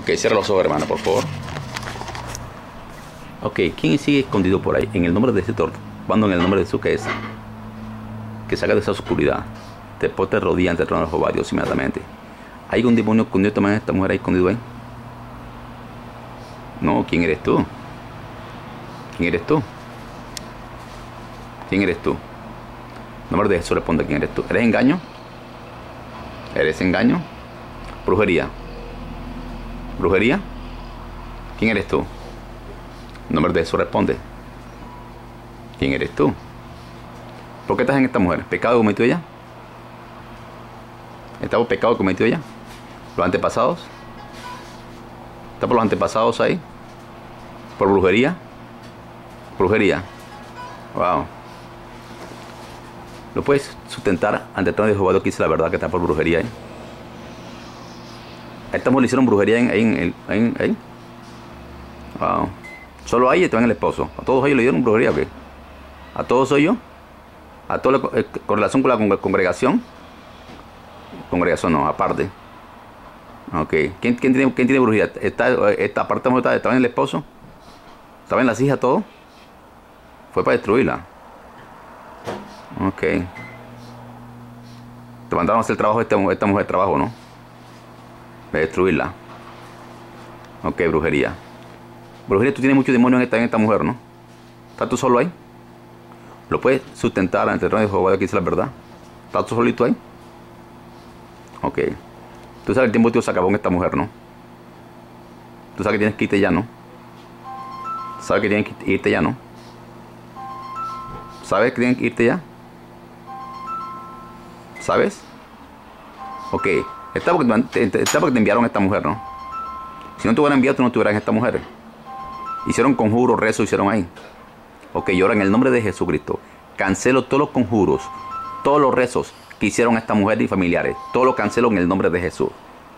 Ok, cierra los ojos, hermana, por favor. Ok, ¿quién sigue escondido por ahí? En el nombre de ese torto. Cuando en el nombre de Jesús, que es? Que salga de esa oscuridad. Te rodilla ante el trono de Jehová, Dios, inmediatamente. ¿Hay un demonio escondido también esta mujer ahí escondido ahí? No, ¿quién eres tú? ¿Quién eres tú? ¿Quién eres tú? En nombre de Jesús responde quién eres tú. ¿Eres engaño? ¿Eres engaño? Brujería. ¿Brujería? ¿Quién eres tú? Nombre de Jesús responde. ¿Quién eres tú? ¿Por qué estás en esta mujer? ¿Pecado cometido ella? ¿Está por pecado cometido ella? ¿Los antepasados? ¿Está por los antepasados ahí? ¿Por brujería? Brujería. Wow. ¿Lo puedes sustentar ante el trono que dice la verdad que está por brujería ahí? Esta mujer le hicieron brujería ahí, ahí, ahí. Wow. Solo a ella y también el esposo. ¿A todos ellos le dieron brujería o qué? ¿A todos soy yo? ¿A todo eh, con relación con la congregación? Congregación no, aparte. Ok. ¿Quién, tiene, quién tiene brujería? ¿Está, esta parte está, estaba en el esposo? ¿Estaba en las hijas todo? Fue para destruirla. Ok. Te mandaron hacer trabajo esta, esta mujer trabajo, ¿no? De destruirla. Ok, brujería. Brujería, tú tienes mucho demonio en esta, en esta mujer, ¿no? ¿Estás tú solo ahí? ¿Lo puedes sustentar ante el trono de Jehová que dice la verdad? ¿Estás tú solito ahí? Ok. Tú sabes el tiempo tío se acabó en esta mujer, ¿no? Tú sabes que tienes que irte ya, ¿no? ¿Sabes que tienes que irte ya, no? ¿Sabes que tienes que irte ya? ¿Sabes? Ok. Está porque, te, está porque te enviaron a esta mujer, ¿no? Si no te hubieran enviado, tú no estuvieras en esta mujer. Hicieron conjuros, rezos, hicieron ahí. Ok, y ahora en el nombre de Jesucristo, cancelo todos los conjuros, todos los rezos que hicieron esta mujer y familiares. Todo lo cancelo en el nombre de Jesús.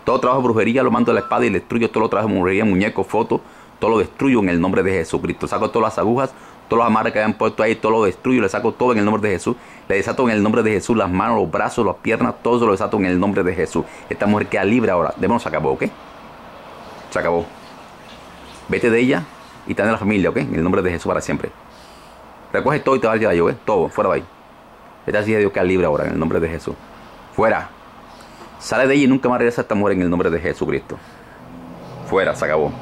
Todo trabajo de brujería lo mando a la espada y destruyo todo lo trabajo de brujería, muñecos, fotos. Todo lo destruyo en el nombre de Jesucristo. Saco todas las agujas, todos los amarres que hayan puesto ahí, todo lo destruyo, le saco todo en el nombre de Jesús. Le desato en el nombre de Jesús las manos, los brazos, las piernas, todo eso lo desato en el nombre de Jesús. Esta mujer queda libre ahora. Démonos, se acabó, ¿ok? Se acabó. Vete de ella y ten la familia, ¿ok? En el nombre de Jesús para siempre. Recoge todo y te va a yo, ¿eh? Todo, fuera de ahí. Esta hija de Dios queda libre ahora en el nombre de Jesús. Fuera. Sale de ella y nunca más regresa a esta mujer en el nombre de Jesucristo. Fuera, se acabó.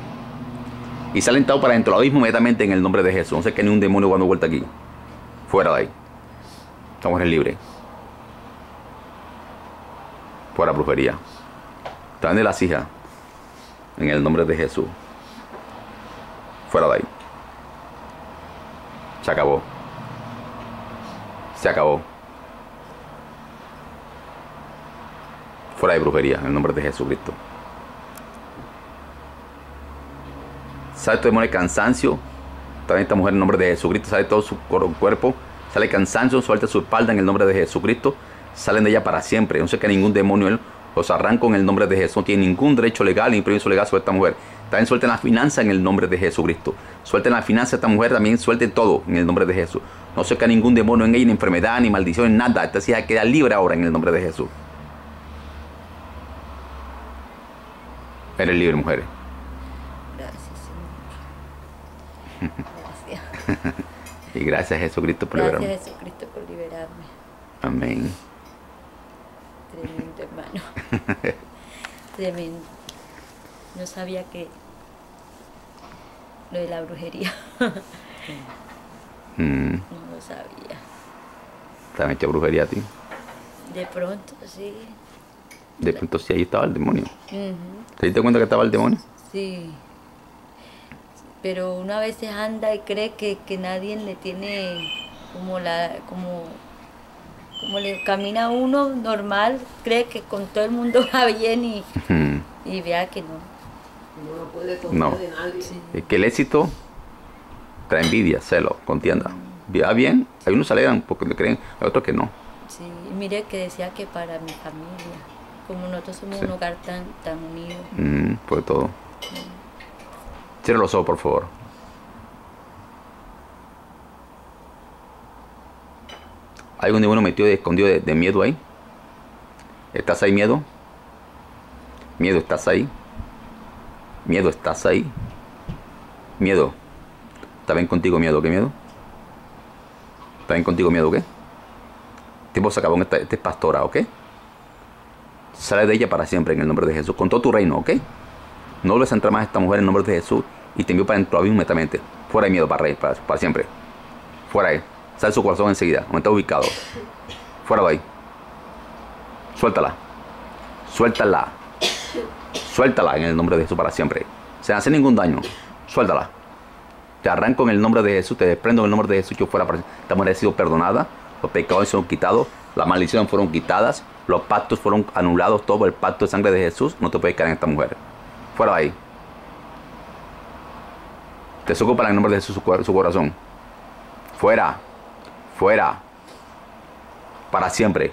Y sale entrado para dentro del abismo inmediatamente en el nombre de Jesús. No sé que ni un demonio cuando vuelta aquí. Fuera de ahí. Esta mujer es libre. Fuera brujería. Traen de las hijas. En el nombre de Jesús. Fuera de ahí. Se acabó. Se acabó. Fuera de brujería, en el nombre de Jesucristo. Sale todo demonio de cansancio. También esta mujer en nombre de Jesucristo. Sale todo su cuerpo. Sale cansancio, suelta su espalda en el nombre de Jesucristo. Salen de ella para siempre. No sé que ningún demonio los arranco en el nombre de Jesús. No tiene ningún derecho legal ni permiso legal sobre esta mujer. También suelten la finanza en el nombre de Jesucristo. Suelten la finanza a esta mujer, también suelten todo en el nombre de Jesús. No se ningún demonio en ella, ni enfermedad, ni maldición, nada. Esta hija queda libre ahora en el nombre de Jesús. Eres libre, mujer. Gracias, y gracias Jesucristo por liberarme. Gracias Jesucristo por liberarme. Amén. Tremendo, hermano. Tremendo. No sabía que lo de la brujería. Mm. No lo sabía. ¿Te han hecho brujería a ti? De pronto, sí. De pronto sí, ahí estaba el demonio. ¿Te diste cuenta que estaba el demonio? Sí. Pero una vez anda y cree que, que nadie le tiene como la como como le camina uno normal, cree que con todo el mundo va bien y, y vea que no. No puede confiar de nadie. Es que el éxito trae envidia, celo, contienda. Va bien, hay unos alegran porque le creen, hay otros que no. Sí, mire que decía que para mi familia, como nosotros somos un hogar tan, tan unido. Mm, pues todo. Cierra los ojos, por favor. ¿Hay un demonio metido y escondido de, miedo ahí? ¿Estás ahí, miedo? Miedo, ¿estás ahí? Miedo, ¿estás ahí? Miedo. ¿Está bien contigo miedo? ¿Qué miedo? ¿Está bien contigo miedo? ¿Qué? Acabó en esta, esta es pastora, ¿ok? Sale de ella para siempre en el nombre de Jesús. Con todo tu reino, ¿ok? No vuelves a entrar más a esta mujer en nombre de Jesús y te envío para dentro inmediatamente. Fuera de miedo para rey, para, siempre. Fuera de Sale su corazón enseguida, donde está ubicado. Fuera de ahí. Suéltala. Suéltala. Suéltala en el nombre de Jesús para siempre. Sin hacer ningún daño. Suéltala. Te arranco en el nombre de Jesús, te desprendo en el nombre de Jesús. Yo fuera para Esta mujer ha sido perdonada. Los pecados fueron quitados. Las maldiciones fueron quitadas. Los pactos fueron anulados. Todo el pacto de sangre de Jesús. No te puedes caer en esta mujer. Fuera de ahí. Te soco para el nombre de Jesús su, corazón. Fuera. Fuera. Para siempre.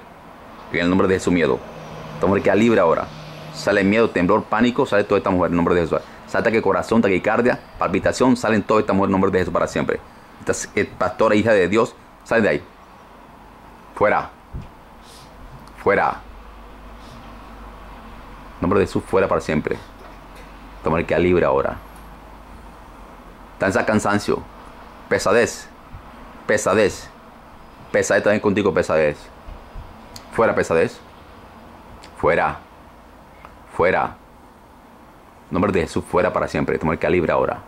En el nombre de Jesús miedo. Esta mujer queda libre ahora. Sale miedo, temblor, pánico. Sale toda esta mujer en el nombre de Jesús. Sale que corazón, taquicardia, palpitación. Salen toda esta mujer en el nombre de Jesús para siempre. Esta es pastora, hija de Dios. Sale de ahí. Fuera. Fuera. En nombre de Jesús, fuera para siempre. Mujer queda libre ahora. Tanza cansancio. Pesadez. Pesadez. Pesadez también contigo, pesadez. Fuera, pesadez. Fuera. Fuera. Nombre de Jesús, fuera para siempre. Tomar el calibre ahora.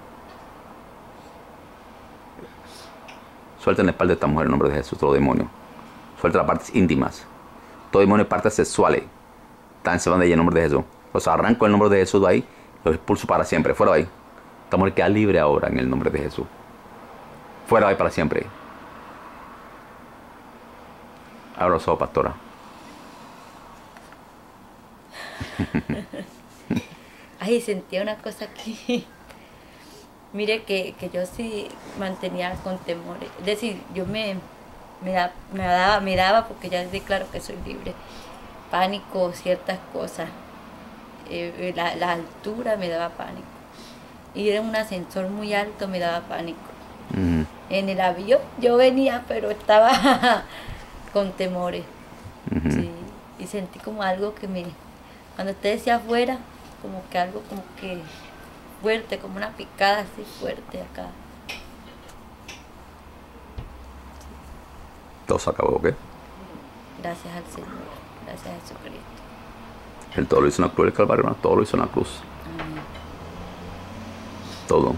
Suelta en la espalda de esta mujer en nombre de Jesús, todo demonio. Suelta las partes íntimas. Todo demonio partes sexuales. Están se van de ella en nombre de Jesús. Los arranco en el nombre de Jesús de ahí. Los expulso para siempre. Fuera de ahí. Esta mujer queda libre ahora en el nombre de Jesús. Fuera de ahí para siempre. Abra los ojos, pastora. Ay, sentía una cosa aquí. Mire que, que, yo sí mantenía con temores. Es decir, yo me, me, da, me, daba, me porque ya es claro que soy libre, pánico, ciertas cosas. Eh, la, la, altura me daba pánico. Ir en un ascensor muy alto me daba pánico. En el avión yo venía, pero estaba con temores. Sí, y sentí como algo que me, cuando usted decía afuera, como que algo como que fuerte, como una picada así fuerte acá. Todo se acabó, ¿qué? Gracias al Señor, gracias a Jesucristo. Él todo lo hizo en la cruz del Calvario, todo lo hizo en la cruz. Amén. Todo. Amén.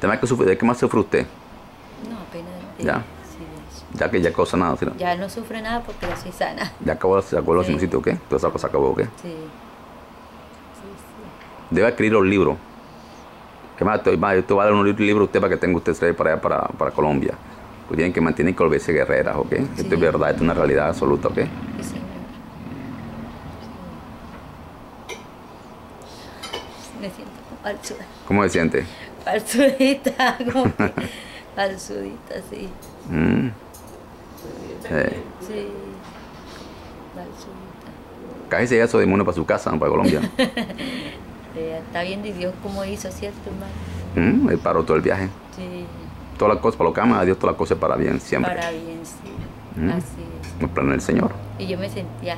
¿Tema que sufre? ¿De qué más sufre usted? No, apenas de, Ya. sí, de. Ya que ya cosa nada, ¿sí? Ya no sufre nada porque yo soy sana. Ya acabó, se acabó los Sí. sitios, ¿qué? Toda esa cosa acabó, ¿qué? Sí. Sí, sí. Debe escribir los libros. ¿Qué más? Estoy, más, yo te voy a dar un libro a usted para que tenga usted traer para allá, para, para Colombia. Pues tienen que mantener que volverse guerreras, ¿ok? Esto Sí. es verdad, esto es una realidad absoluta, ¿ok? Sí. Falsuda. ¿Cómo se siente? Falsudita, como que falsudita, sí. Mm. Eh, Sí. Falsudita. cállese ya esos demonios para su casa, no para Colombia. Está viendo y Dios cómo hizo, ¿cierto, hermano? Mm, Él paró todo el viaje. Sí. Todas las cosas para lo que ama a Dios, todas las cosas para bien, siempre. Para bien, sí. Mm. Así es. El plan del Señor. Y yo me sentía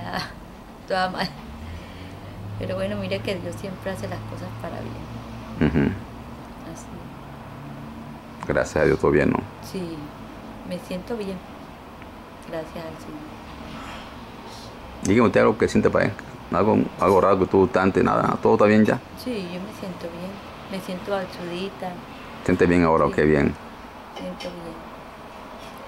toda mal. Pero bueno, mire que Dios siempre hace las cosas para bien. Así. Gracias a Dios, todo bien, ¿no? Sí, me siento bien. Gracias al Señor. Dígame usted algo que siente para él. Algo, algo raro que tú antes, nada. Todo está bien ya. Sí, yo me siento bien. Me siento alzudita. Siente bien ahora, Sí. qué bien. Siento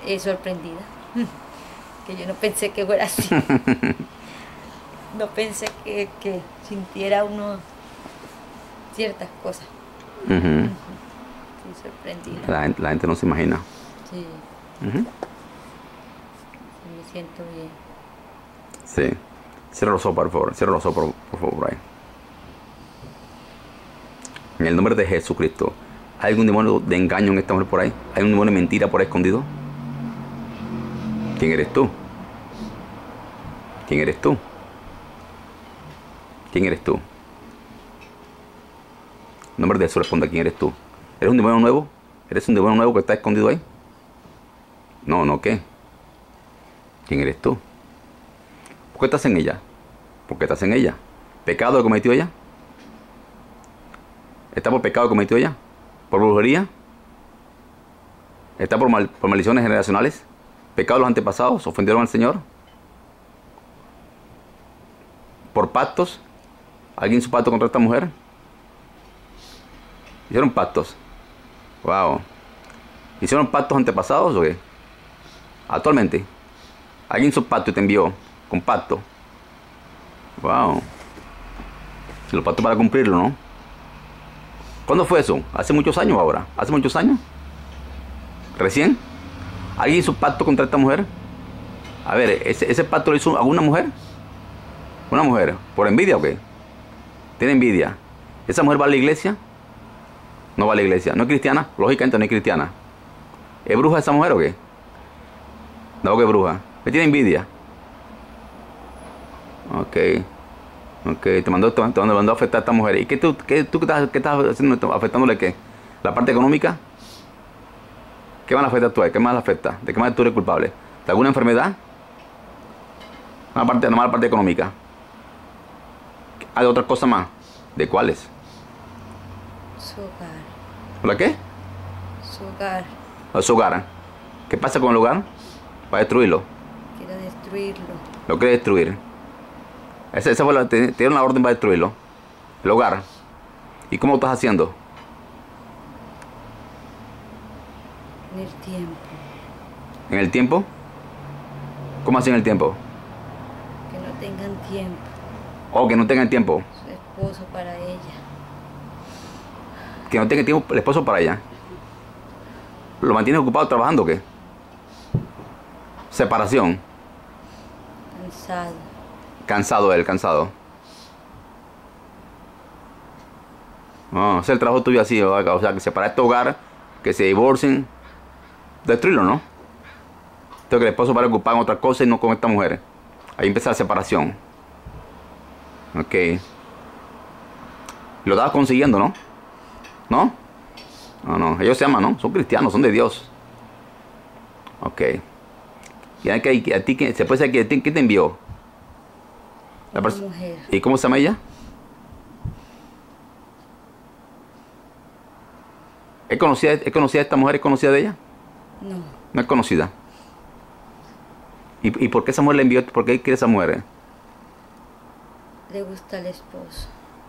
bien. Eh, sorprendida. que yo no pensé que fuera así. no pensé que, que sintiera uno ciertas cosas. Ujú. Sí, sorprendida. la, gente- la gente no se imagina. Sí, sí, me siento bien. Sí. Cierra los ojos, por favor. Cierra los ojos, por, por favor, Brian. En el nombre de Jesucristo. ¿Hay algún demonio de engaño en esta mujer por ahí? ¿Hay un demonio de mentira por ahí escondido? ¿Quién eres tú? ¿Quién eres tú? ¿Quién eres tú? Nombre de Jesús responde quién eres tú. ¿Eres un demonio nuevo? ¿Eres un demonio nuevo que está escondido ahí? No, no, ¿qué? ¿Quién eres tú? ¿Por qué estás en ella? ¿Por qué estás en ella? ¿Pecado que cometió ella? ¿Está por pecado cometido ella? ¿Por brujería? ¿Está por, mal- maldiciones generacionales? ¿Pecado de los antepasados? ¿Ofendieron al Señor? ¿Por pactos? ¿Alguien hizo pacto contra esta mujer? ¿Hicieron pactos? Wow. ¿Hicieron pactos antepasados o qué? Actualmente. Alguien hizo pacto y te envió con pacto. Wow. Si los pactos para cumplirlo, ¿no? ¿Cuándo fue eso? ¿Hace muchos años ahora? ¿Hace muchos años? ¿Recién? ¿Alguien hizo pacto contra esta mujer? A ver, ¿ese, ese pacto lo hizo a una mujer? ¿Una mujer? ¿Por envidia o qué? ¿Tiene envidia? ¿Esa mujer va a la iglesia? No va a la iglesia. ¿No es cristiana? Lógicamente no es cristiana. ¿Es bruja esa mujer o qué? No, que bruja. ¿Le tiene envidia? Ok. Ok, te mandó, te mandó, te mandó a afectar a esta mujer. ¿Y qué tú, qué, tú qué estás, qué estás haciendo? ¿Afectándole qué? ¿La parte económica? ¿Qué más le afecta tú a él? ¿Qué más le afecta? ¿De qué más tú eres culpable? ¿De alguna enfermedad? Una parte, nomás la parte económica. ¿Hay otras cosas más? ¿De cuáles? Su hogar, ¿La qué? su hogar. A su hogar. ¿Qué pasa con el hogar? Para destruirlo. Quiero destruirlo. Lo quiere destruir. Esa, esa fue la, te, te dieron la orden para destruirlo. El hogar. ¿Y cómo lo estás haciendo? En el tiempo. ¿En el tiempo? ¿Cómo así en el tiempo? Que no tengan tiempo. O que no tengan tiempo. Su esposo para ella. Que no tenga tiempo el esposo para ella. ¿Lo mantiene ocupado trabajando o qué? Separación. Cansado. Cansado él, cansado. No, ese es el trabajo tuyo así, o o sea, que separar este hogar, que se divorcien, destruirlo, ¿no? Entonces que el esposo para ocupar en otra cosa y no con esta mujer. Ahí empieza la separación. Ok. Lo estabas consiguiendo, ¿no? ¿No? No, no. Ellos se aman, ¿no? Son cristianos, son de Dios. Ok. ¿Y a, que- a ti quién- se puede saber que quién te envió? La mujer. ¿Y cómo se llama ella? ¿Es conocida, ¿Es conocida esta mujer? ¿Es conocida de ella? No. No es conocida. ¿Y, y por qué esa mujer le envió? ¿Por qué quiere esa mujer? Le gusta el esposo.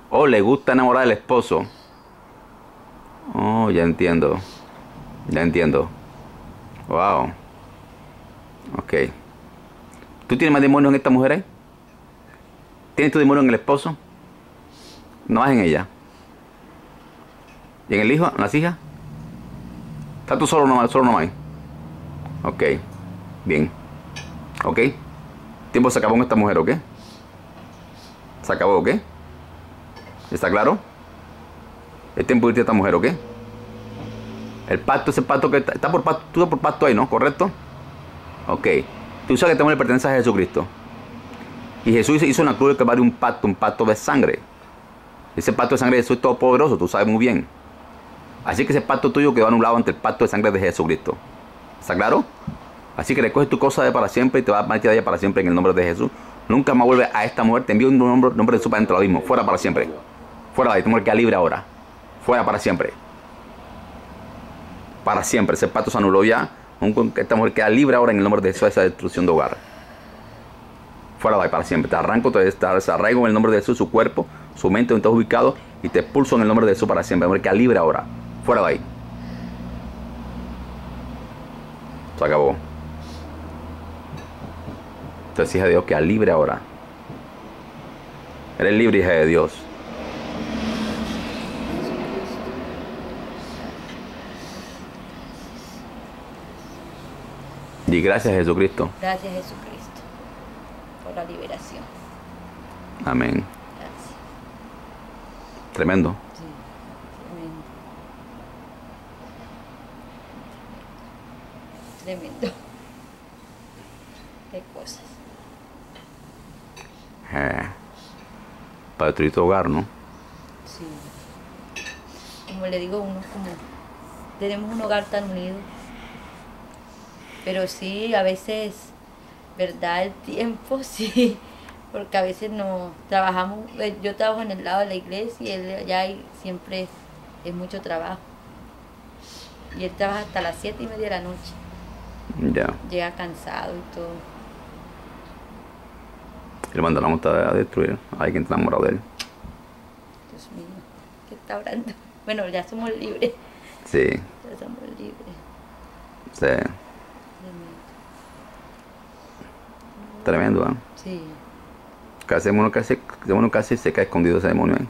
Oh, le gusta enamorar del esposo. Oh, ya entiendo. Ya entiendo. Wow. Ok. ¿Tú tienes más demonios en esta mujer ahí? ¿Tienes tu demonio en el esposo? No es en ella. ¿Y en el hijo? ¿En las hijas? ¿Estás tú solo nomás? Solo nomás. Ok. Bien. Ok. Tiempo se acabó en esta mujer, ¿ok? Se acabó, ¿ok? ¿Está claro? Es tiempo de irte a esta mujer, ¿ok? El pacto, ese pacto que está, está por pacto, tú estás por pacto ahí, ¿no? ¿Correcto? Ok. Tú sabes que esta mujer pertenece a Jesucristo. Y Jesús hizo una cruz que va de un pacto, un pacto de sangre. Ese pacto de sangre de Jesús es todopoderoso, tú sabes muy bien. Así que ese pacto tuyo quedó anulado ante el pacto de sangre de Jesucristo. ¿Está claro? Así que recoge tu cosa de para siempre y te vas a marchar de ella para siempre en el nombre de Jesús. Nunca más vuelve a esta mujer. Te envío un nombre, nombre de Jesús para dentro abismo. Fuera para siempre. Fuera de ahí. Tu mujer queda libre ahora. Fuera para siempre. Para siempre. Ese pacto se anuló ya. Esta mujer queda libre ahora en el nombre de Jesús de esa destrucción de hogar. Fuera de ahí para siempre. Te arranco, te desarraigo en el nombre de Jesús su cuerpo, su mente donde estás ubicado y te expulso en el nombre de Jesús para siempre. La mujer queda libre ahora. Fuera de ahí. Se acabó. Entonces, hija de Dios, queda libre ahora. Eres libre, hija de Dios. Y gracias Jesucristo. Gracias Jesucristo por la liberación. Amén. Gracias. Tremendo. Sí. Tremendo. Tremendo. Qué cosas. Eh, para destruir tu hogar, ¿no? Sí. Como le digo, uno como tenemos un hogar tan unido. Pero sí, a veces, ¿verdad? El tiempo, sí. Porque a veces no trabajamos, eh, yo trabajo en el lado de la iglesia y él allá y siempre es mucho trabajo. Y él trabaja hasta las siete y media de la noche. Ya. Llega cansado y todo. Y lo mandaron a destruir alguien está enamorado de él. Dios mío, ¿qué está orando? Bueno, ya somos libres. Sí, Ya somos libres. sí. Tremendo. ¿eh? Sí. Casi uno casi, uno casi se cae escondido ese demonio ahí.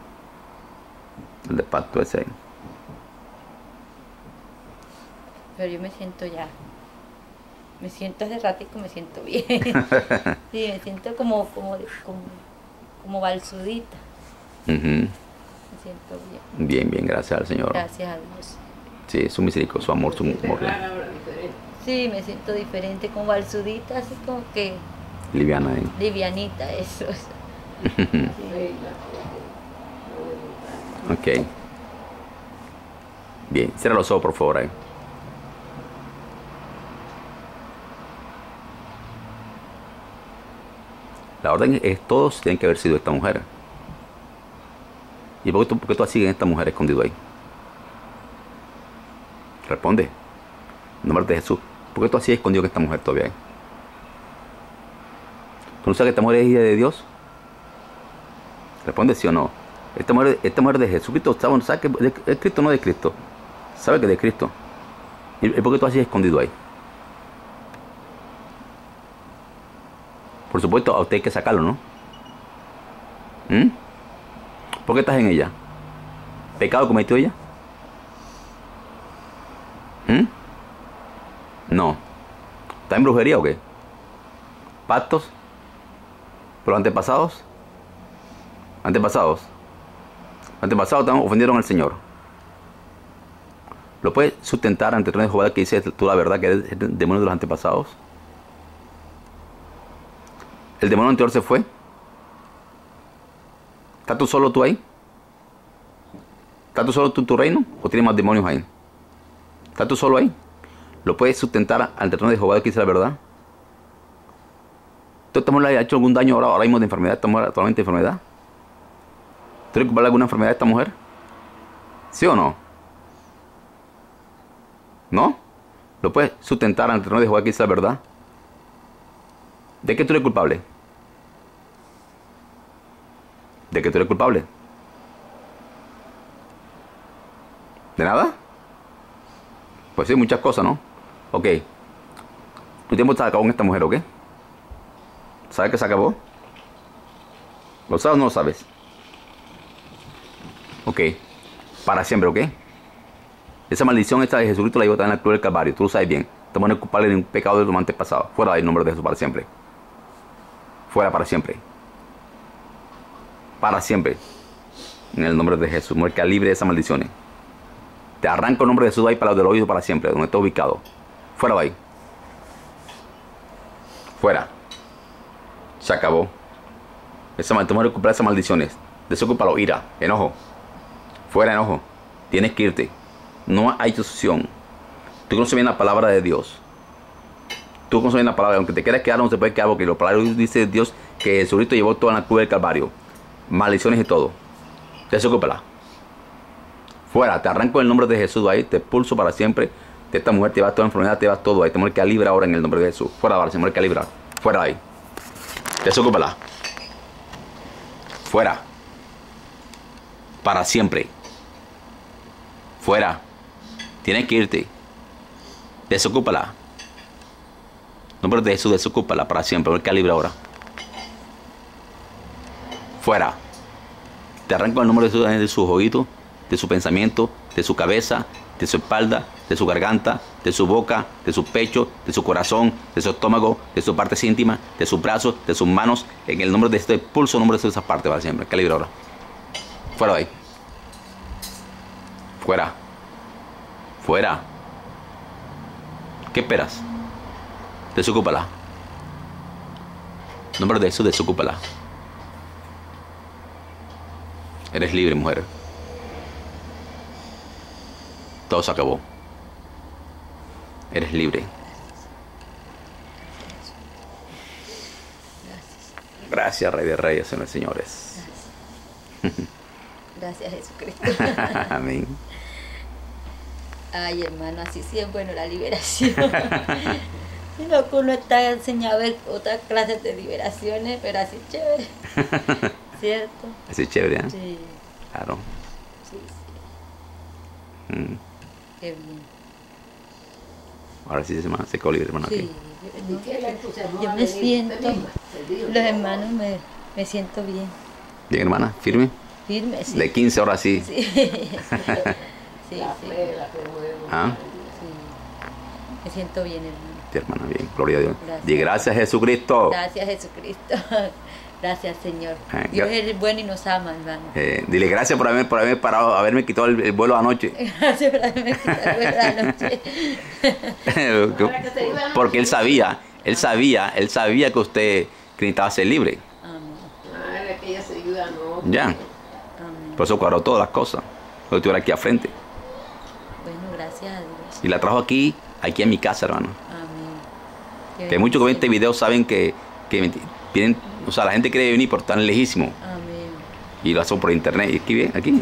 El de pacto ese ahí. Pero yo me siento ya. Me siento hace ratico, me siento bien. sí, me siento como, como, como, como balsudita. Me siento bien. Bien, bien, gracias al Señor. Gracias a Dios. Sí, su misericordia, su amor, su amor. Sí, me siento diferente, como balsudita, así como que Liviana ahí. livianita, eso. Ahí Ok. Bien, cierra los ojos por favor ahí. La orden es todos tienen que haber sido esta mujer. ¿Y por qué tú, por qué tú sigues a esta mujer escondido ahí? Responde. En nombre de Jesús. ¿Por qué tú así escondido que esta mujer todavía hay? ¿Tú no sabes que esta mujer es hija de Dios? Responde sí o no. Esta mujer, esta mujer de Jesucristo, ¿sabe, que es Cristo o no de Cristo? ¿Sabe que es de Cristo? ¿Y y por qué tú así escondido ahí? Por supuesto, a usted hay que sacarlo, ¿no? ¿Mm? ¿Por qué estás en ella? ¿Pecado cometió ella? ¿Mm? No. ¿Está en brujería o qué? ¿Pactos? ¿Por los antepasados? Antepasados. Antepasados también ofendieron al Señor. ¿Lo puedes sustentar ante el trono de Jehová que dice tú la verdad que eres el demonio de los antepasados? ¿El demonio anterior se fue? ¿Estás tú solo tú ahí? ¿Estás tú solo tú tu reino? ¿O tienes más demonios ahí? ¿Estás tú solo ahí? ¿Lo puedes sustentar ante el trono de Jehová que dice la verdad? ¿Tú le ha hecho algún daño ahora, ahora mismo de enfermedad? ¿Esta mujer actualmente de enfermedad? ¿Tú recuperas alguna enfermedad de esta mujer? ¿Sí o no? ¿No? ¿Lo puedes sustentar ante trono de dice la verdad? ¿De qué tú eres culpable? ¿De qué tú eres culpable? ¿De nada? Pues sí, muchas cosas, ¿no? Ok. Tu tiempo se acabó en esta mujer, ¿ok? ¿Sabes que se acabó? ¿Lo sabes o no lo sabes? Ok. Para siempre, ¿ok? Esa maldición esta de Jesucristo la llevó también en la cruz del Calvario. Tú lo sabes bien. Te pones culpable de un pecado de tu antepasado. Fuera del nombre de Jesús para siempre. Fuera para siempre. Para siempre. En el nombre de Jesús. Muerca libre de esas maldiciones. Te arranco el nombre de Jesús ahí para del oído para siempre. Donde está ubicado. Fuera de ahí. Fuera. Se acabó. Esa mal- te mueres recuperar esas maldiciones. Desocúpalo. Ira. Enojo. Fuera enojo. Tienes que irte. No hay solución. Tú conoces bien la palabra de Dios. Tú conoces bien la palabra. Aunque te quieras quedar, no se puede quedar porque la palabra dice Dios que Jesucristo llevó toda la cruz del Calvario. Maldiciones y todo. Desocúpala. Fuera. Te arranco el nombre de Jesús ahí. Te expulso para siempre. De esta mujer te va toda enfermedad, te va todo ahí. Te que libra ahora en el nombre de Jesús. Fuera ahora, se muere que. Fuera ahí. Desocúpala. Fuera. Para siempre. Fuera. Tienes que irte. Desocúpala. Nombre de Jesús, desocúpala para siempre. Que libra ahora. Fuera. Te arranco el nombre de Jesús de sus oídos, de su pensamiento, de su cabeza, de su espalda, de su garganta, de su boca, de su pecho, de su corazón, de su estómago, de sus partes íntimas, de sus brazos, de sus manos, en el nombre de este pulso, nombre de esa parte para siempre. Que libre ahora. Fuera de ahí. Fuera. Fuera. ¿Qué esperas? Desocúpala. Nombre de Jesús, desocúpala. Eres libre, mujer. Todo se acabó. Eres libre. Gracias, Rey de Reyes, señores señores. Gracias, Jesucristo. Amén. Ay, hermano, así sí es bueno la liberación. Sino que uno está enseñado a ver otras clases de liberaciones, pero así es chévere. ¿Cierto? Así es chévere, ¿eh? Sí, Claro. sí, sí. Mm. Qué bien. Ahora sí se me hace libre, hermano. aquí. Sí, ¿Y no, qué le entusiasmó yo me siento, los ¿no? hermanos me, me siento bien, Bien, hermana, firme. firme, sí. De 15 horas sí. Sí, sí, sí, Ah. sí. Me siento bien, hermano. Sí, hermana, bien. Gloria a Dios. Gracias. Y gracias Jesucristo. Gracias, Jesucristo. Gracias, Señor. Ah, Dios es bueno y nos ama, hermano. Eh, dile gracias por haberme, por haberme parado, haberme quitado el, el vuelo anoche. Gracias por haberme quitado la noche. Ahora que se iba a- Porque él sabía, él sabía, él sabía que usted necesitaba ser libre. Amén. Ah, que ella se ayuda, no. Ya. Amén. Por eso cuadró todas las cosas. Porque estuviera aquí al frente. Bueno, gracias a Dios. Y la trajo aquí, aquí en mi casa, hermano. Amén. Qué Que muchos que ven este video saben que, que vienen, o sea, la gente quiere venir por tan lejísimo. Amén. Y lo hacen por internet. Y aquí bien, aquí.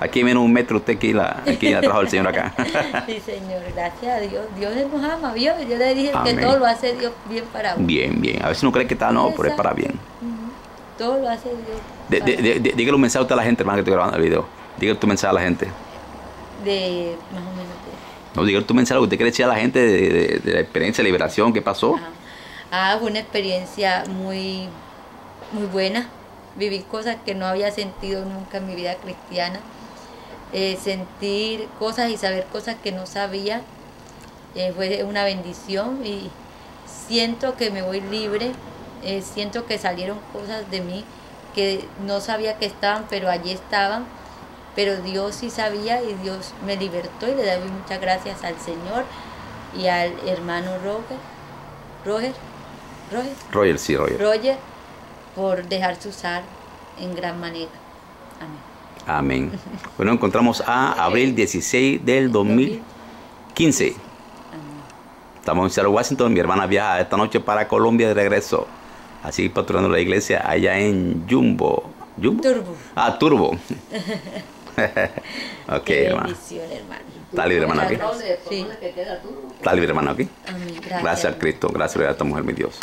Aquí menos un metro usted aquí la, aquí la trajo el Señor acá. Sí, Señor, gracias a Dios. Dios nos ama, ¿vio? Yo le dije Amén. que todo lo hace Dios bien para uno. bien, bien. A veces uno cree que está, no, pero es para bien. Todo lo hace Dios. De, de, para- de, de- dígale un mensaje a usted a la gente, hermano, que estoy grabando el video. Dígale tu mensaje a la gente. de más o menos No, dígale tu mensaje, lo que usted quiere decir a la gente de, la experiencia de liberación que pasó. Ajá. Ah, fue una experiencia muy, muy buena. Viví cosas que no había sentido nunca en mi vida cristiana. Eh, sentir cosas y saber cosas que no sabía eh, fue una bendición y siento que me voy libre. eh, siento que salieron cosas de mí que no sabía que estaban, pero allí estaban. Pero Dios sí sabía y Dios me libertó y le doy muchas gracias al Señor y al hermano Roger, Roger, Roger, Roger, sí, Roger. Roger, por dejarse usar en gran manera. Amén. Amén. Bueno, encontramos a abril 16 del 2015. Amén. Estamos en Seattle, Washington. Mi hermana viaja esta noche para Colombia de regreso. Así patrocinando la iglesia allá en Jumbo. ¿Jumbo? Turbo. Ah, Turbo. ok, Qué hermano. bendición, hermano. Está libre, hermano, aquí. ¿Dónde? ¿Por Sí. Está libre, hermano, aquí. Amén. Gracias. Gracias a Cristo. Gracias a esta mujer, mi Dios.